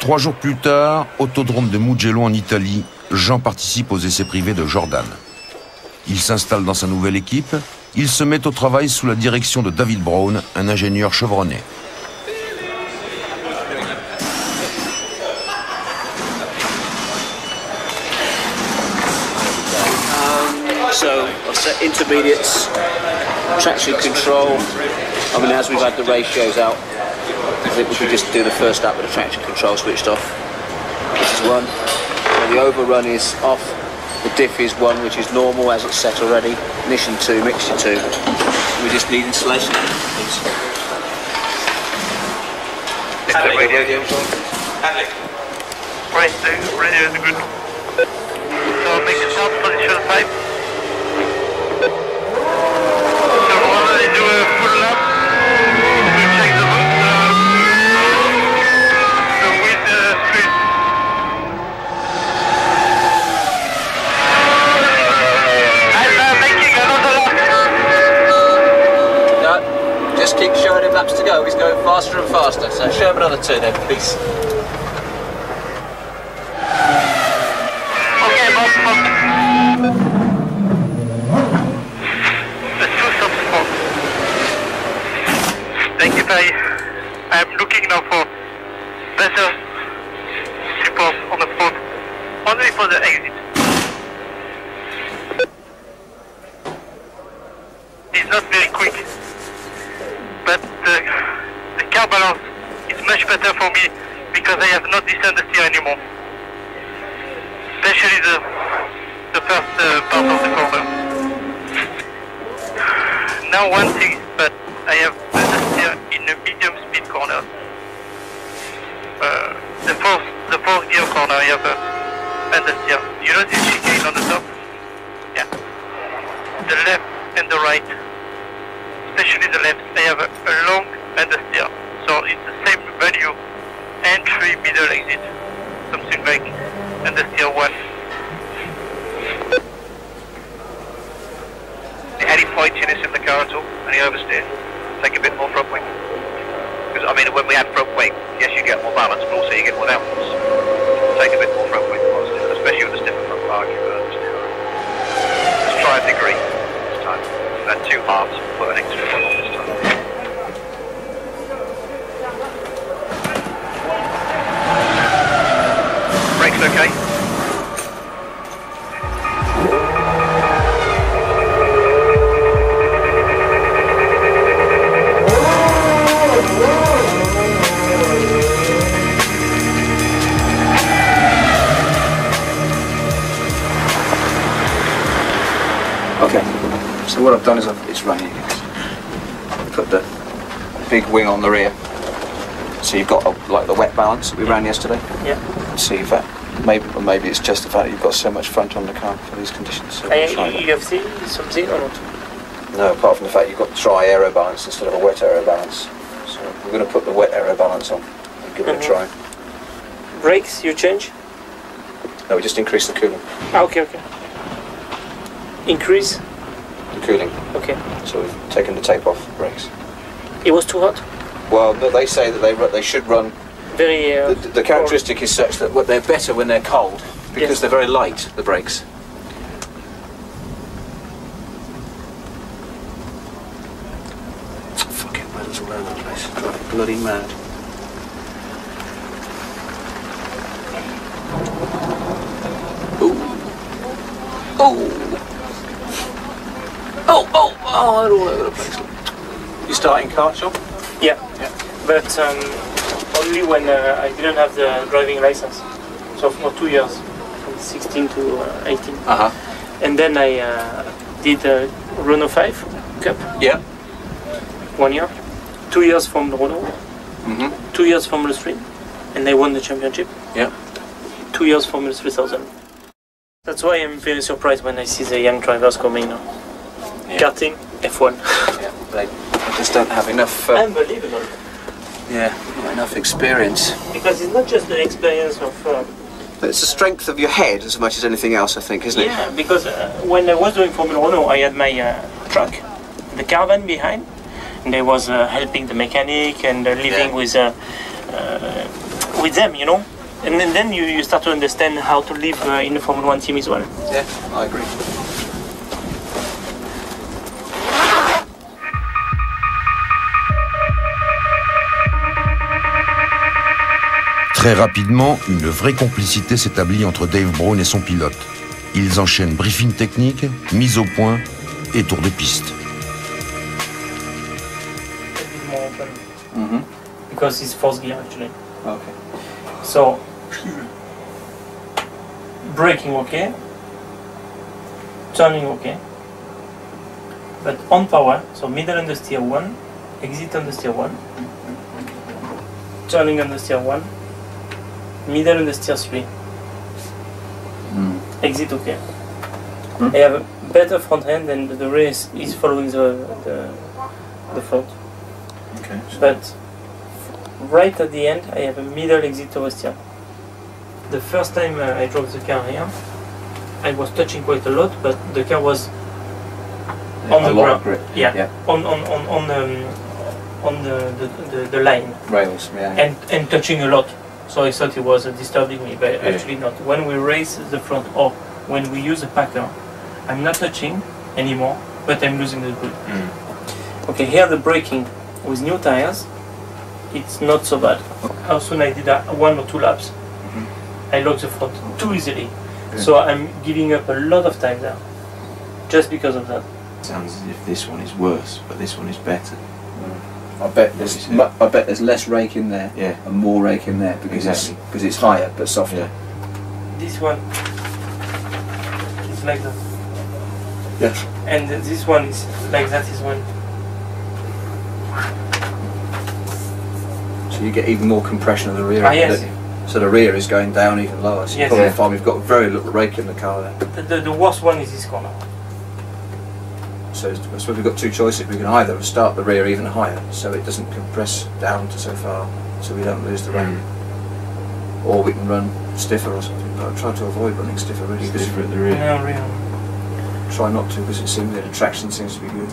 Trois jours plus tard, autodrome de Mugello en Italie, Jean participe aux essais privés de Jordan. Il s'installe dans sa nouvelle équipe. Il se met au travail sous la direction de David Brown, un ingénieur chevronné. Intermediates, traction control. As we've had the ratios out, think we could just do the first lap with the traction control switched off. This is one. So the overrun is off. The diff is one, which is normal as it's set already. Ignition two, mixture two. We just need installation. please. Hanley. Radio on. Hanley. Right, the radio is good. So make the top position 5. Laps to go. He's going faster and faster. So show him another two then, please. Okay, some sport. Thank you, Barry. I'm looking now for better support on the front, only for the exit. It's not very quick, but the, the car balance is much better for me because I have not descended the steer anymore especially the the first uh, part of the corner. Now one thing, but I have understeer in a medium speed corner. Uh, the fourth the fourth gear corner, I have a understeer. You know this chicane on the top? Yeah. The left and the right, especially the left, I have a, a long understeer. So it's the same value, entry, middle, exit, something like understeer one. Any pointiness in the car at all? Any oversteer? Take a bit more front wing? Because, I mean, when we have front wing, yes, you get more balance, but also you get more downforce. Take a bit more front wing, especially with the stiffer front bar. you understeer. Let's try a degree this time. And two halves, put an extra one on this time. Okay? Okay, so what I've done is I've, it's raining. Put the big wing on the rear. So you've got uh, like the wet balance that we ran yesterday. Yeah. See if that maybe or maybe it's just the fact that you've got so much front on the car for these conditions. So And that. you have seen something or not? No, apart from the fact you've got dry aero balance instead of a wet aero balance. So we're going to put the wet aero balance on and give it Mhm. a try. Brakes you change? No, we just increase the cooling. Ah, okay, okay. Increase? The cooling. Okay. So we've taken the tape off the brakes. It was too hot? Well, but they say that they they should run Very. Uh, The, the characteristic is such that what they're better when they're cold because Yes. they're very light. The brakes. Fucking wheels all over the place. Drive me bloody mad. Ooh. Oh. Oh, oh, oh, all over the place. You starting car shop? Yeah. But um, only when uh, I didn't have the driving license. So for two years, from 16 to uh, 18. Uh huh. And then I uh, did the Renault 5 Cup, Yeah. one year. Two years from Renault, Mhm. two years from Formula 3. And I won the championship. Yeah. Two years from Formula 3000. That's why I'm very surprised when I see the young drivers coming now. Yeah. Karting, F1. Yeah. They just don't have enough. Uh, Unbelievable. yeah. Not enough experience. Because it's not just the experience of. Uh, It's the strength of your head as much as anything else, I think, isn't it? yeah, because uh, when I was doing Formula Renault, I had my uh, truck, the caravan behind, and I was uh, helping the mechanic and uh, living Yeah. with uh, uh, with them, you know. And then, then you, you start to understand how to live uh, in the Formula One team as well. Yeah, I agree. Très rapidement, une vraie complicité s'établit entre Dave Brown et son pilote. Ils enchaînent briefing technique, mise au point et tour de piste. Open Mm-hmm. because it's fourth gear actually. Okay. So braking okay, turning okay, but on power, so middle on the steer one, exit on the steer one, turning on the steer one, middle on the steer three, Mm. exit okay. Hmm. I have a better front end and the race is following the the, the front. Okay. But right at the end, I have a middle exit oversteer. The first time uh, I drove the car here, I was touching quite a lot, but the car was on the ground. Yeah, Yeah. on on on on, um, on the, the, the, the line Rails. Yeah. and and touching a lot. So I thought it was disturbing me, but Yeah. actually not. When we raise the front or when we use a packer, I'm not touching anymore, but I'm losing the grip. Mm. Okay, here the braking with new tires, it's not so bad. How soon I did one or two laps, I locked the front too easily. Yeah. So I'm giving up a lot of time there, just because of that. Sounds as if this one is worse, but this one is better. I bet there's mu- I bet there's less rake in there Yeah. and more rake in there because Exactly. it's because it's higher but softer. Yeah. This one is like that. Yes. And this one is like that as well. So you get even more compression of the rear. Ah, end, yes. don't? So the rear is going down even lower. So you Yes. probably Yeah. find we've got very little rake in the car there. The, the, the worst one is this corner. So it's- I suppose we've got two choices. We can either start the rear even higher so it doesn't compress down to so far so we don't lose the rake. Mm. Or we can run stiffer or something. But I try to avoid running stiffer really because Stiffer at the rear. No, really. try not to because it seems the traction seems to be good.